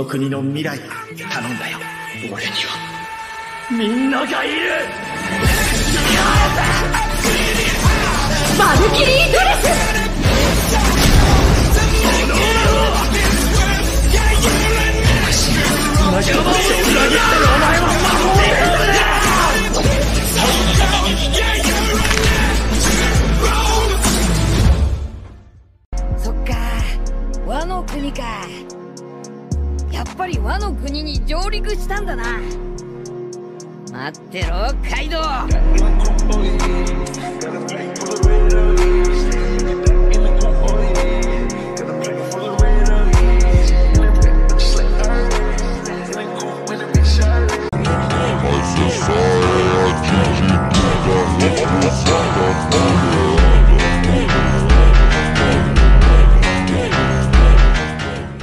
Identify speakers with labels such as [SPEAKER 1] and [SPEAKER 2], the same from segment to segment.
[SPEAKER 1] この国の未来頼んだよ。俺には。みんながいる。
[SPEAKER 2] バルキリードレス。
[SPEAKER 1] お前は
[SPEAKER 3] 陸したんだな。待ってろカイドウ。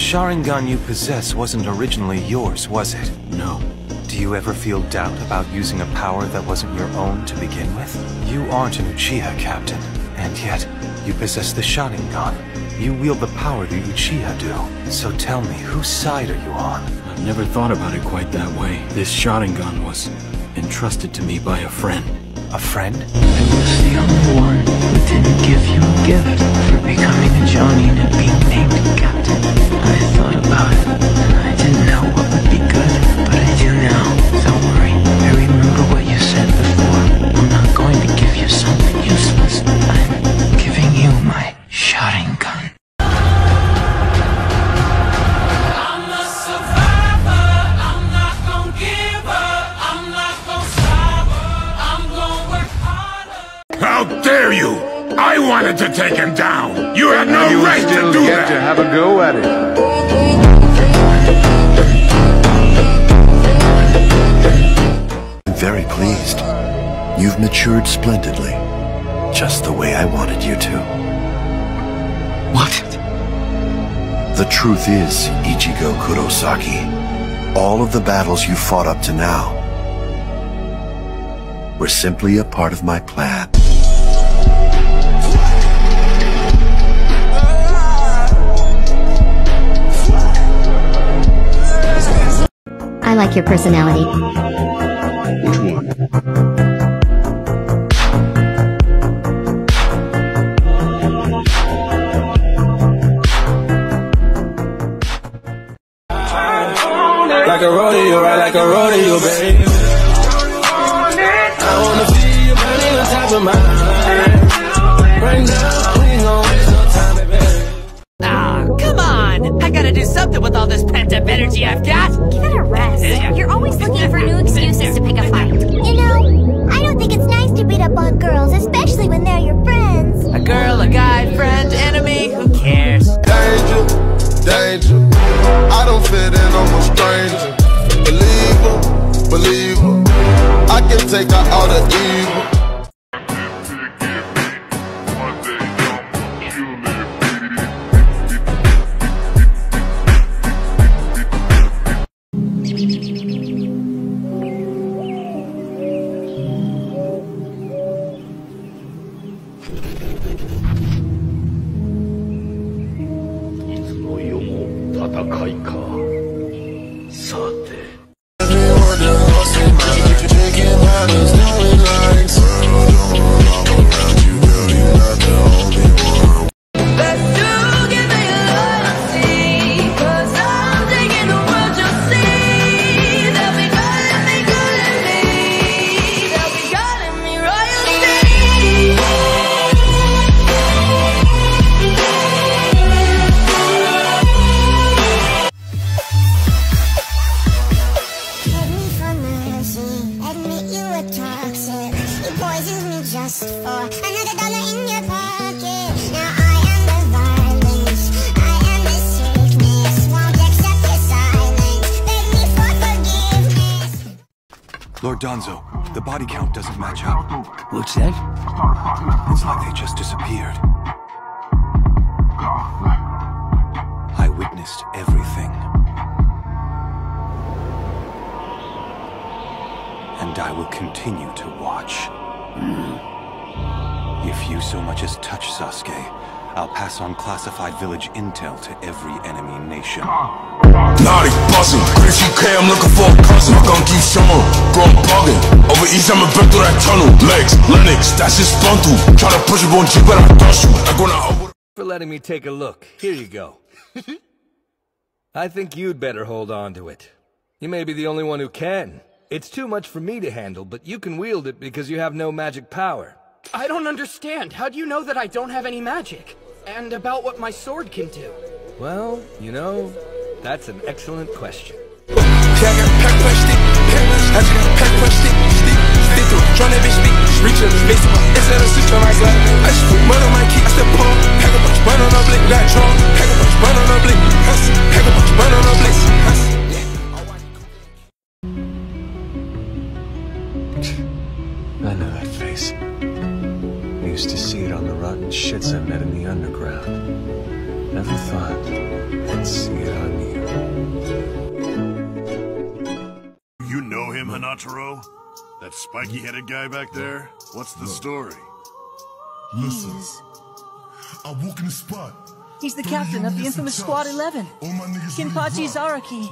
[SPEAKER 4] Sharingan you possess wasn't originally yours, was it?
[SPEAKER 5] No.
[SPEAKER 4] Do you ever feel doubt about using a power that wasn't your own to begin with? You aren't an Uchiha captain, and yet you possess the Sharingan. You wield the power the Uchiha do. So tell me, whose side are you on?
[SPEAKER 5] I've never thought about it quite that way. This Sharingan was entrusted to me by a friend.
[SPEAKER 4] A friend?
[SPEAKER 6] I was the only one who didn't give you a gift for becoming a Jonin and being named captain. I thought about it, and I didn't know what would be good, but I do now. Don't worry, I remember what you said before.
[SPEAKER 7] Wanted to take him down! You had no
[SPEAKER 8] you
[SPEAKER 7] right
[SPEAKER 8] still
[SPEAKER 7] to do
[SPEAKER 8] get
[SPEAKER 7] that!
[SPEAKER 8] to have a go at it.
[SPEAKER 9] I'm very pleased. You've matured splendidly. Just the way I wanted you to.
[SPEAKER 6] What?
[SPEAKER 9] The truth is, Ichigo Kurosaki, all of the battles you fought up to now were simply a part of my plan.
[SPEAKER 2] I like your personality.
[SPEAKER 8] Which one?
[SPEAKER 10] Like a rodeo, right like a rodeo, baby.
[SPEAKER 11] Take out all the
[SPEAKER 4] Lord Danzo, the body count doesn't match up.
[SPEAKER 5] What's that?
[SPEAKER 4] It's like they just disappeared. I witnessed everything. And I will continue to watch. Mm-hmm. If you so much as touch Sasuke, I'll pass on classified village intel to every enemy nation.
[SPEAKER 12] Naughty, buzzing. Chris UK, I'm looking for a cousin. My gun keep showing, bro, I'm bugging. Over east, I'ma burn through that tunnel. Legs, Lennox, that's just fun through. Tryna push up on G, but I dust you. Like when I
[SPEAKER 1] For letting me take a look. Here you go. I think you'd better hold on to it. You may be the only one who can. It's too much for me to handle, but you can wield it because you have no magic power.
[SPEAKER 13] I don't understand. How do you know that I don't have any magic? And about what my sword can do?
[SPEAKER 1] Well, you know, that's an excellent question.
[SPEAKER 4] Used see it on the rotten shits I met in the underground. Never thought I'd see it on you.
[SPEAKER 14] You know him, Hanataro? That spiky-headed guy back there? What's the story?
[SPEAKER 15] Listen. I walk in the spot.
[SPEAKER 16] He's the captain of the infamous Squad 11. Kenpachi Zaraki.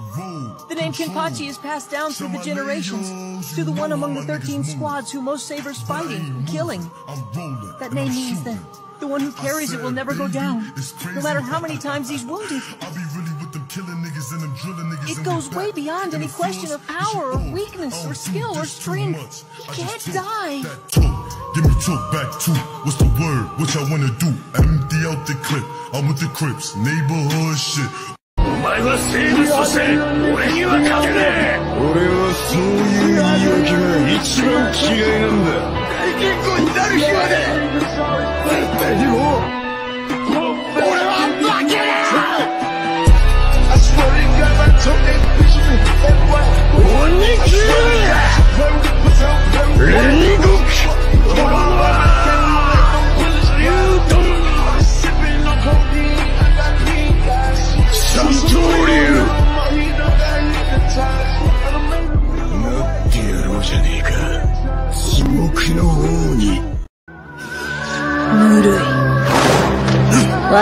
[SPEAKER 16] The name Kenpachi is passed down through the generations to the one among the 13 squads who most savors fighting and killing. That name means that the one who carries it will never go down, no matter how many times he's wounded It goes way beyond any question of power or weakness or skill or strength. He can't die.
[SPEAKER 15] Give me talk back to what's the word? What y'all wanna do? Empty out the clip. I'm with the Crips, neighborhood shit.
[SPEAKER 14] お前は生物として俺には勝てねえ
[SPEAKER 15] 俺はそういう言い訳が一番嫌いなんだ。
[SPEAKER 14] 大健康になる日まででも俺 God, I told that bitch me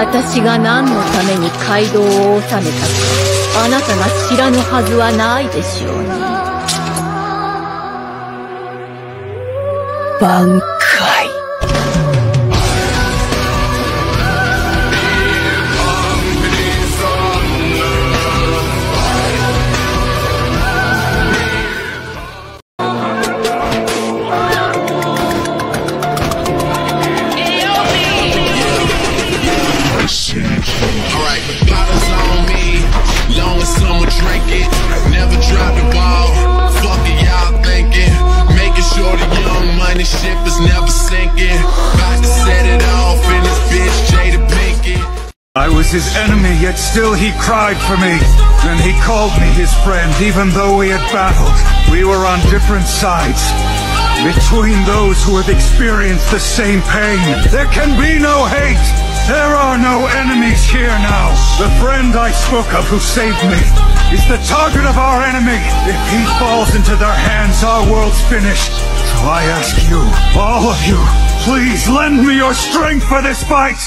[SPEAKER 17] 私が何のために街道を治めたかあなたが知らぬはずはないでしょうね。
[SPEAKER 18] Ship is never sinking. About to set it off in this bitch, Jada.
[SPEAKER 19] I was his enemy, yet still he cried for me. And he called me his friend, even though we had battled. We were on different sides. Between those who have experienced the same pain, there can be no hate. There are no enemies here now. The friend I spoke of who saved me is the target of our enemy. If he falls into their hands, our world's finished. So I ask you, all of you, please lend me your strength for this fight.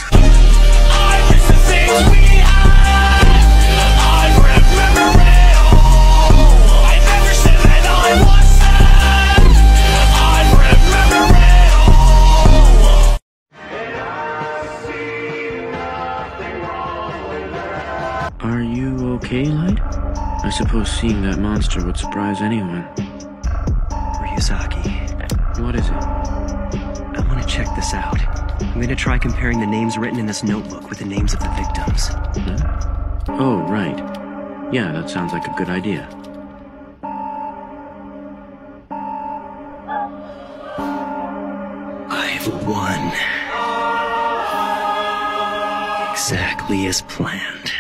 [SPEAKER 6] Are you okay, Light? I suppose seeing that monster would surprise anyone.
[SPEAKER 20] Ryuzaki,
[SPEAKER 6] What is it?
[SPEAKER 20] I want to check this out. I'm going to try comparing the names written in this notebook with the names of the victims.
[SPEAKER 6] Oh, right. Yeah, that sounds like a good idea.
[SPEAKER 20] I've won. Exactly as planned.